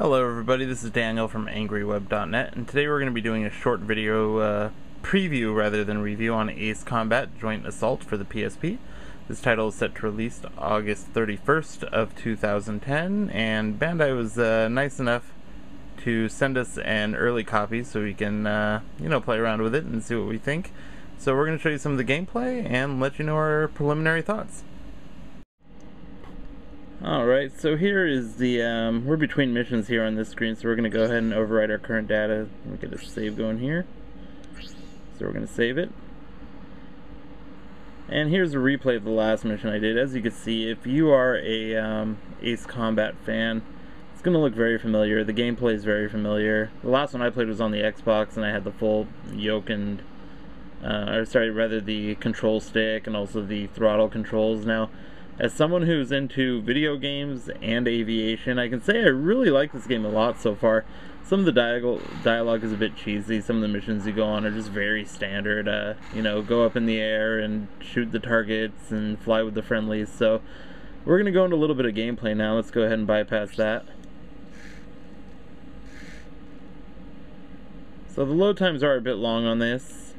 Hello everybody, this is Daniel from AngryWeb.net, and today we're going to be doing a short video uh, preview rather than review on Ace Combat Joint Assault for the PSP. This title is set to release August 31st of 2010, and Bandai was uh, nice enough to send us an early copy so we can, uh, you know, play around with it and see what we think. So we're going to show you some of the gameplay and let you know our preliminary thoughts. Alright, so here is the, um, we're between missions here on this screen, so we're going to go ahead and overwrite our current data. We get a save going here. So we're going to save it. And here's a replay of the last mission I did. As you can see, if you are a um, Ace Combat fan, it's going to look very familiar. The gameplay is very familiar. The last one I played was on the Xbox, and I had the full yoke and, uh, or sorry, rather the control stick and also the throttle controls. Now, as someone who's into video games and aviation, I can say I really like this game a lot so far. Some of the dialogue, is a bit cheesy. Some of the missions you go on are just very standard. Uh, you know, go up in the air and shoot the targets and fly with the friendlies. So we're going to go into a little bit of gameplay now. Let's go ahead and bypass that. So the load times are a bit long on this.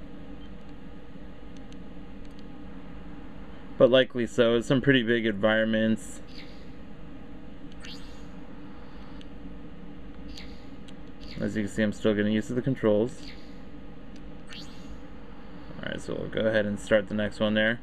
But likely so. It's some pretty big environments. As you can see, I'm still getting used to the controls. Alright, so we'll go ahead and start the next one there.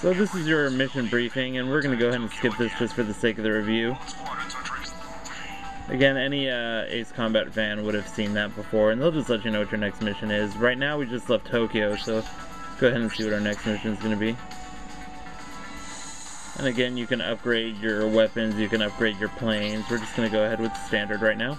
So this is your mission briefing, and we're going to go ahead and skip this just for the sake of the review. Again, any uh, Ace Combat fan would have seen that before, and they'll just let you know what your next mission is. Right now, we just left Tokyo, so let's go ahead and see what our next mission is going to be. And again, you can upgrade your weapons, you can upgrade your planes. We're just going to go ahead with standard right now.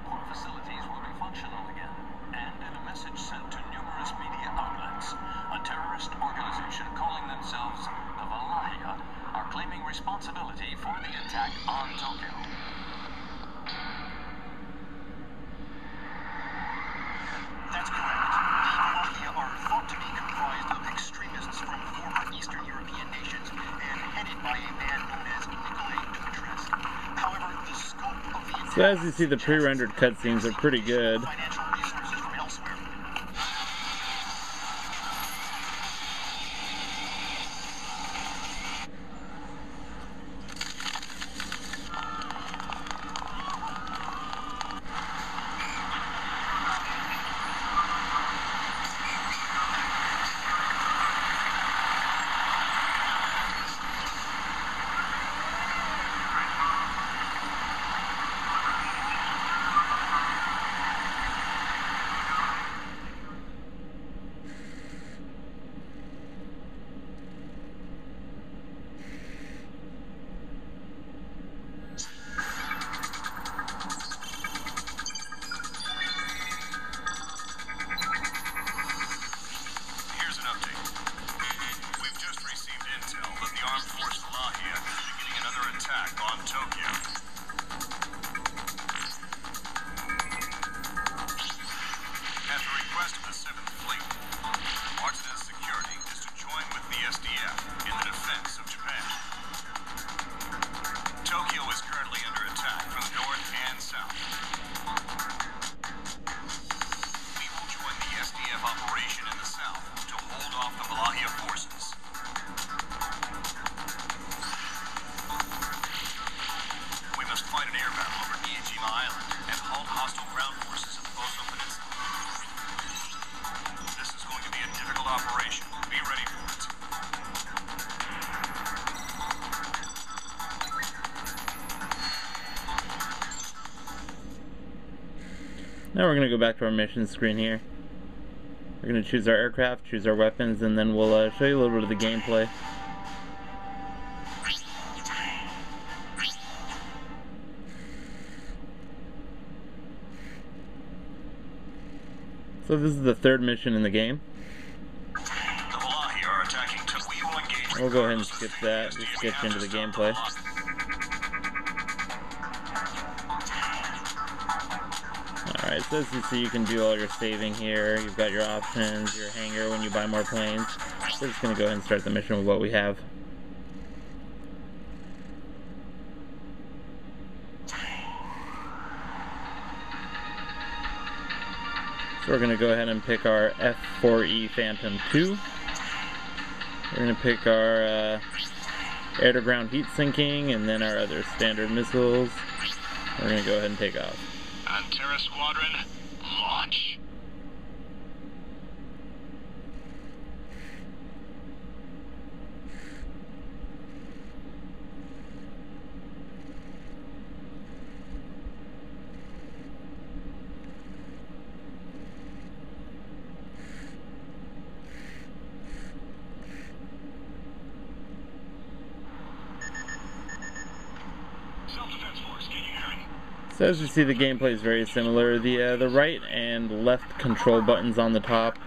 So as you see, the pre-rendered cutscenes are pretty good. Now we're going to go back to our mission screen here. We're going to choose our aircraft, choose our weapons, and then we'll uh, show you a little bit of the gameplay. So this is the third mission in the game. We'll go ahead and skip that, just get into the gameplay. Alright, so you can do all your saving here. You've got your options, your hangar when you buy more planes. We're just going to go ahead and start the mission with what we have. So we're going to go ahead and pick our F4E Phantom 2. We're to pick our uh, air-to-ground heat sinking and then our other standard missiles. We're to go ahead and take off. Antares Squadron, launch. So as you see, the gameplay is very similar. The uh, the right and left control buttons on the top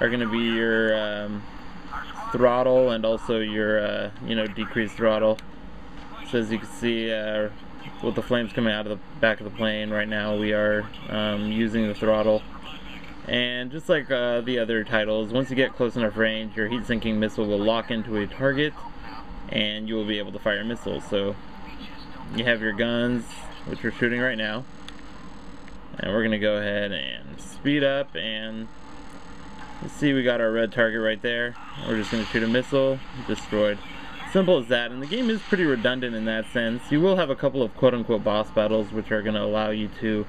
are going to be your um, throttle and also your uh, you know decreased throttle. So as you can see, uh, with the flames coming out of the back of the plane right now, we are um, using the throttle. And just like uh, the other titles, once you get close enough range, your heat-sinking missile will lock into a target, and you will be able to fire missiles. So you have your guns, which we're shooting right now. And we're gonna go ahead and speed up and see we got our red target right there. We're just gonna shoot a missile, destroyed. Simple as that, and the game is pretty redundant in that sense. You will have a couple of quote-unquote boss battles which are gonna allow you to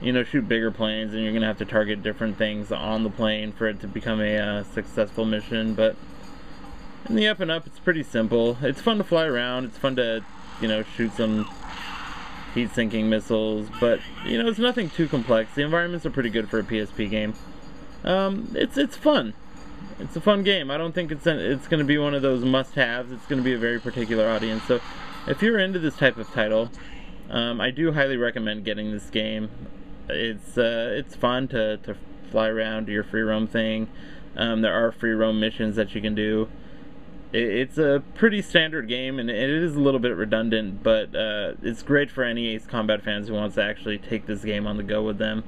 you know, shoot bigger planes and you're gonna have to target different things on the plane for it to become a uh, successful mission, but in the up and up it's pretty simple. It's fun to fly around, it's fun to, you know, shoot some heat-sinking missiles, but you know it's nothing too complex. The environments are pretty good for a PSP game. Um, it's it's fun. It's a fun game. I don't think it's an, it's going to be one of those must-haves. It's going to be a very particular audience. So if you're into this type of title, um, I do highly recommend getting this game. It's uh, it's fun to, to fly around, do your free roam thing. Um, there are free roam missions that you can do it's a pretty standard game and it is a little bit redundant but uh, it's great for any ace combat fans who wants to actually take this game on the go with them.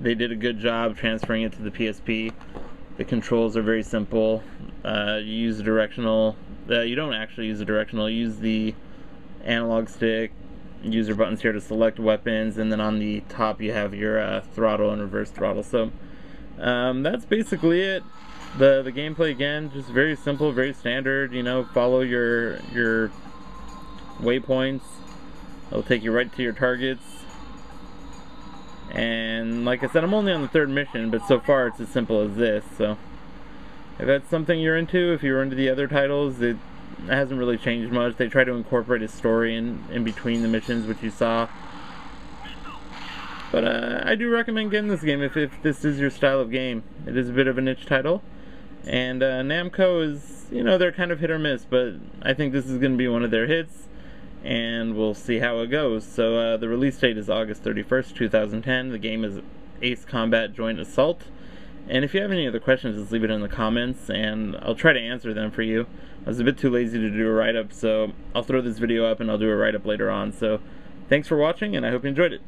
They did a good job transferring it to the psp the controls are very simple. Uh, you use the directional uh, you don't actually use the directional. You use the analog stick user buttons here to select weapons and then on the top you have your uh, throttle and reverse throttle. So um, that's basically it the the gameplay again just very simple very standard you know follow your your waypoints. It'll take you right to your targets. And like I said I'm only on the third mission but so far it's as simple as this so. If that's something you're into if you're into the other titles it hasn't really changed much. They try to incorporate a story in in between the missions which you saw. But uh, I do recommend getting this game if, if this is your style of game. It is a bit of a niche title. And uh, Namco is, you know, they're kind of hit or miss, but I think this is going to be one of their hits, and we'll see how it goes. So uh, the release date is August 31st, 2010. The game is Ace Combat Joint Assault. And if you have any other questions, just leave it in the comments, and I'll try to answer them for you. I was a bit too lazy to do a write-up, so I'll throw this video up and I'll do a write-up later on. So thanks for watching, and I hope you enjoyed it.